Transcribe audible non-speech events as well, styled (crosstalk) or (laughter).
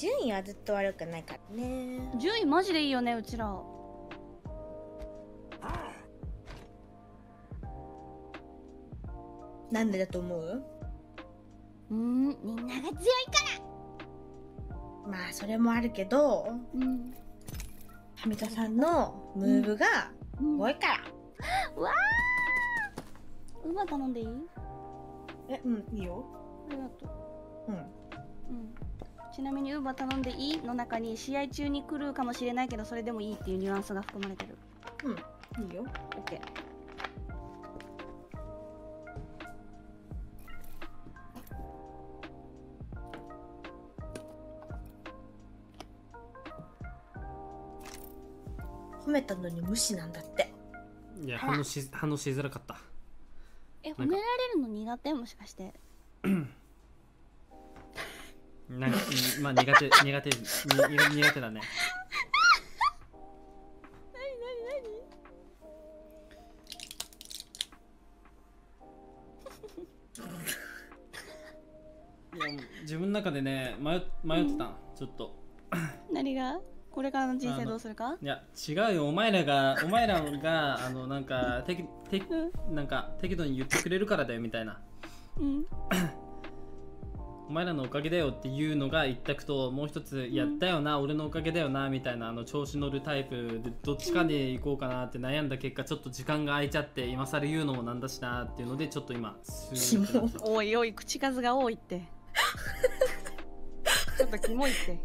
順位はずっと悪くないからね。順位マジでいいよねうちら。なんでだと思う？うんみんなが強いかまあそれもあるけどらうんはみかさんのムーブがすごいから、馬頼んでいい？えうんいいよ。ありがとう。んう、うん、ちなみにウーバー頼んでいいの中に試合中に来るかもしれないけどそれでもいいっていうニュアンスが含まれてる。いいよ。OK 褒めたのに無視なんだって。いや反応し反応しづらかった。え褒められるの苦手？もしかして (laughs) なんかうん (laughs) まあ苦手苦手苦手だね。いや自分の中でね迷迷ってたん、ちょっと。何が？これからの人生どうするか？いや違うよ。お前らがお前らがあのなんか適適なんか適度に言ってくれるからだよみたいな。うん (laughs) お前らのおかげだよっていうのが一択ともう一つ、やったよな俺のおかげだよなみたいなあの調子乗るタイプでどっちかで行こうかなって悩んだ結果ちょっと時間が空いちゃって今更言うのもなんだしなっていうのでちょっと今スーッとなった。(laughs) おいおい口数が多いって。(laughs) ちょっとキモいって